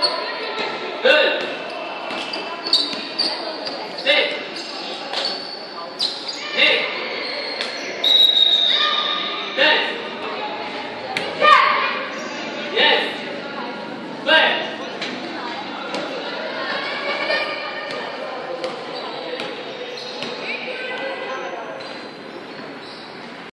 Good.